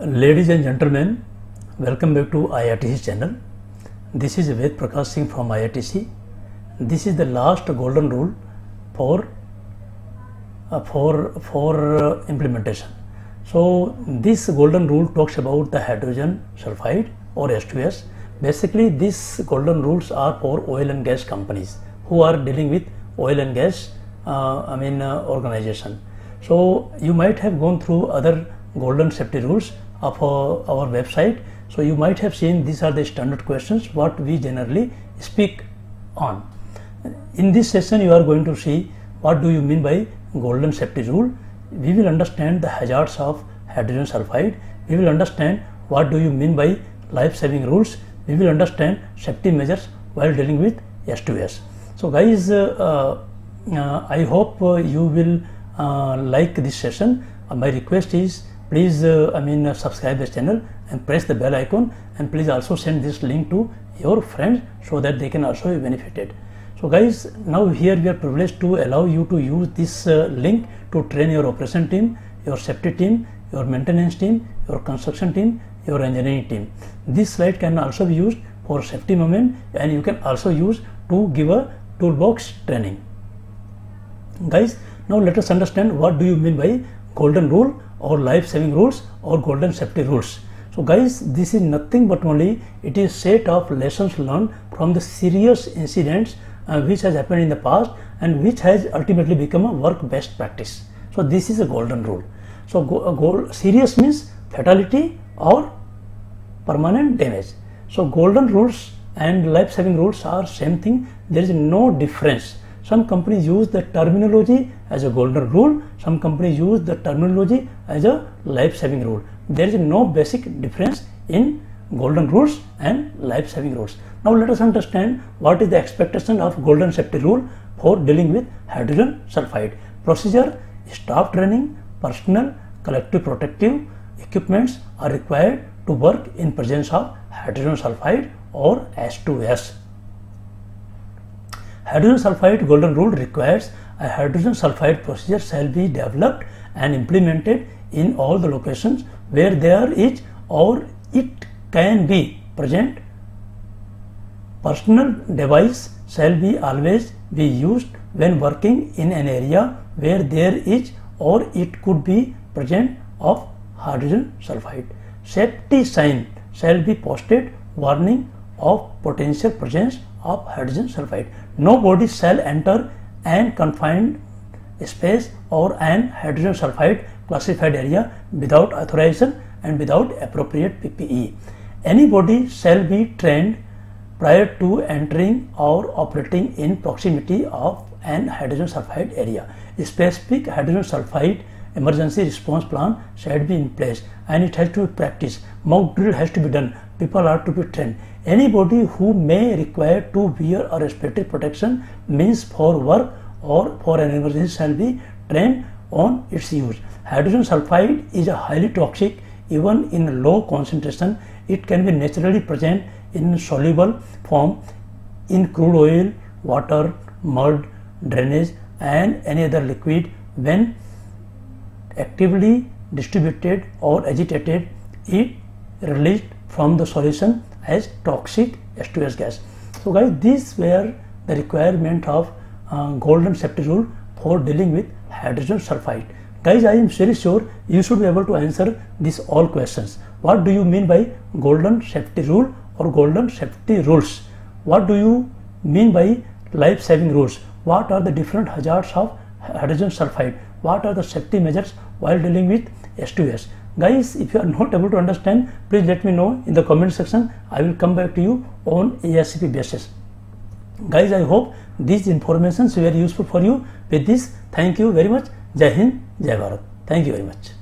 Ladies and gentlemen, welcome back to IITC channel. This is Ved Prakash Singh from IITC. This is the last golden rule for uh, for for uh, implementation. So this golden rule talks about the hydrogen sulfide or H2S. Basically, these golden rules are for oil and gas companies who are dealing with oil and gas. Uh, I mean uh, organization. So you might have gone through other golden safety rules of our, our website. So you might have seen these are the standard questions what we generally speak on. In this session you are going to see what do you mean by golden safety rule. We will understand the hazards of hydrogen sulfide. We will understand what do you mean by life saving rules. We will understand safety measures while dealing with H2S. So guys, uh, uh, I hope you will uh, like this session. Uh, my request is please uh, I mean subscribe this channel and press the bell icon and please also send this link to your friends so that they can also be benefited. So guys now here we are privileged to allow you to use this link to train your operation team, your safety team, your maintenance team, your construction team, your engineering team. This slide can also be used for safety moment and you can also use to give a toolbox training. Guys, now let us understand what do you mean by golden rule or life saving rules or golden safety rules. So guys, this is nothing but only it is set of lessons learned from the serious incidents uh, which has happened in the past and which has ultimately become a work best practice. So this is a golden rule. So go, goal, serious means fatality or permanent damage. So golden rules and life saving rules are same thing. There is no difference some companies use the terminology as a golden rule, some companies use the terminology as a life-saving rule. There is no basic difference in golden rules and life-saving rules. Now let us understand what is the expectation of golden safety rule for dealing with hydrogen sulfide. Procedure, staff training, personal, collective protective equipments are required to work in presence of hydrogen sulfide or H2S. Hydrogen sulfide golden rule requires a hydrogen sulfide procedure shall be developed and implemented in all the locations where there is or it can be present. Personal device shall be always be used when working in an area where there is or it could be present of hydrogen sulfide. Safety sign shall be posted warning of potential presence of hydrogen sulfide. Nobody shall enter an confined space or an hydrogen sulfide classified area without authorization and without appropriate PPE. Anybody shall be trained prior to entering or operating in proximity of an hydrogen sulfide area. Specific hydrogen sulfide emergency response plan should be in place and it has to be practiced. Mock drill has to be done. People are to be trained. Anybody who may require to wear a respiratory protection means for work or for an emergency shall be trained on its use. Hydrogen sulfide is a highly toxic even in low concentration. It can be naturally present in soluble form in crude oil, water, mud, drainage and any other liquid when actively distributed or agitated it released from the solution as toxic H2S gas. So guys these were the requirement of uh, golden safety rule for dealing with hydrogen sulfide. Guys I am very sure you should be able to answer these all questions. What do you mean by golden safety rule or golden safety rules? What do you mean by life saving rules? What are the different hazards of hydrogen sulfide? What are the safety measures while dealing with H2S. Guys, if you are not able to understand, please let me know in the comment section. I will come back to you on ASCP basis. Guys, I hope these informations were useful for you. With this, thank you very much. Jai Hind, Jai Bharat. Thank you very much.